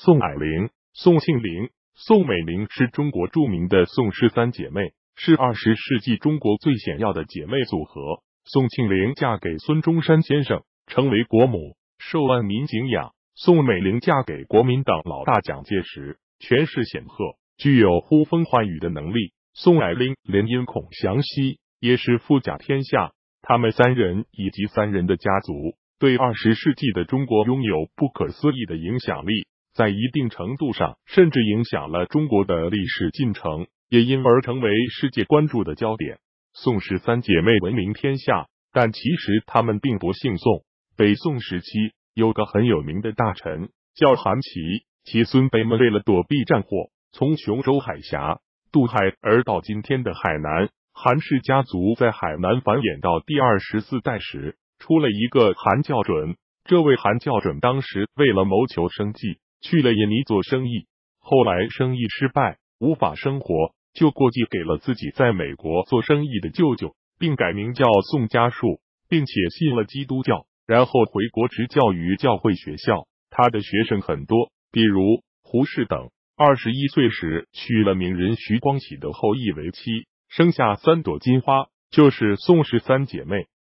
宋霭龄、宋庆龄、宋美龄是中国著名的宋氏三姐妹，是二十世纪中国最显要的姐妹组合。宋庆龄嫁给孙中山先生，成为国母，受万民敬仰；宋美龄嫁给国民党老大蒋介石，权势显赫，具有呼风唤雨的能力。宋霭龄连姻孔祥熙，也是富甲天下。他们三人以及三人的家族，对二十世纪的中国拥有不可思议的影响力，在一定程度上，甚至影响了中国的历史进程，也因而成为世界关注的焦点。宋氏三姐妹闻名天下，但其实她们并不姓宋。北宋时期有个很有名的大臣叫韩琦，其孙辈们为了躲避战祸，从琼州海峡渡海而到今天的海南。韩氏家族在海南繁衍到第二十四代时，出了一个韩教准。这位韩教准当时为了谋求生计，去了印尼做生意，后来生意失败，无法生活。就过继给了自己在美国做生意的舅舅，并改名叫宋家树，并且信了基督教，然后回国执教于教会学校。他的学生很多，比如胡适等。二十一岁时娶了名人徐光启的后裔为妻，生下三朵金花，就是宋氏三姐妹。